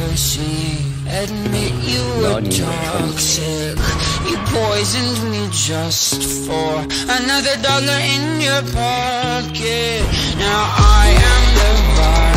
mercy. Admit you were toxic. You poisoned me just for another dollar in your pocket. Now I am the violence.